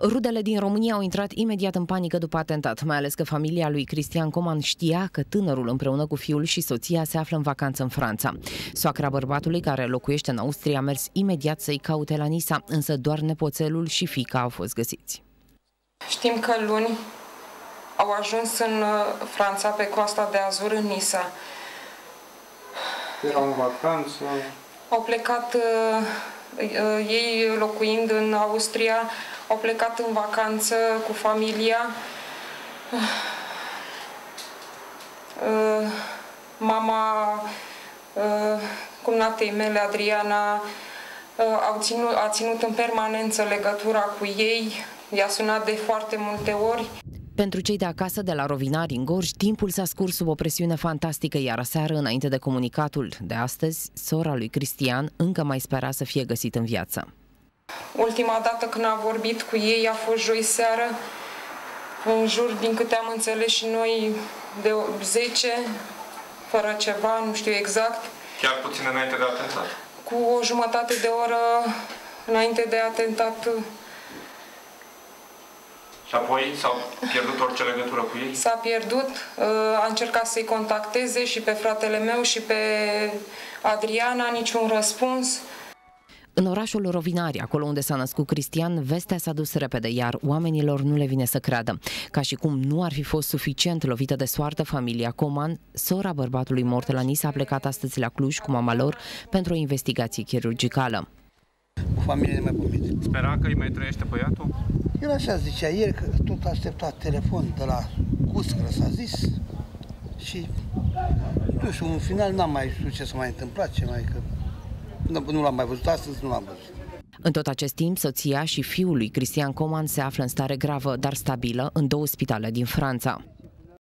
Rudele din România au intrat imediat în panică după atentat, mai ales că familia lui Cristian Coman știa că tânărul împreună cu fiul și soția se află în vacanță în Franța. Soacra bărbatului care locuiește în Austria a mers imediat să-i caute la Nisa, însă doar nepoțelul și fica au fost găsiți. Știm că luni au ajuns în uh, Franța, pe coasta de Azur, în Nisa. Erau în vacanță. Au plecat, uh, uh, ei locuind în Austria, au plecat în vacanță cu familia. Uh, mama uh, cumnatei mele, Adriana, uh, au ținut, a ținut în permanență legătura cu ei, i-a sunat de foarte multe ori. Pentru cei de acasă de la Rovinari în Gorj, timpul s-a scurs sub o presiune fantastică, iar aseară, înainte de comunicatul de astăzi, sora lui Cristian încă mai spera să fie găsit în viață. Ultima dată când a vorbit cu ei a fost joi seară, în jur, din câte am înțeles și noi, de 10, fără ceva, nu știu exact. Chiar puțin înainte de atentat. Cu o jumătate de oră înainte de atentat și apoi s-au pierdut orice legătură cu ei? S-a pierdut, a încercat să-i contacteze și pe fratele meu și pe Adriana, niciun răspuns. În orașul Rovinari, acolo unde s-a născut Cristian, vestea s-a dus repede, iar oamenilor nu le vine să creadă. Ca și cum nu ar fi fost suficient lovită de soartă, familia Coman, sora bărbatului mort la Nis, a plecat astăzi la Cluj cu mama lor pentru o investigație chirurgicală. Cu familie mai pomit. Spera că îi mai trăiește băiatul? El așa zicea ieri că tot aștepta telefon de la Cuscră, s-a zis. Și, nu știu, în final n-am mai știut ce s-a mai întâmplat, ce mai că nu l-am mai văzut astăzi, nu l-am văzut. În tot acest timp, soția și fiul lui Cristian Coman se află în stare gravă, dar stabilă, în două spitale din Franța.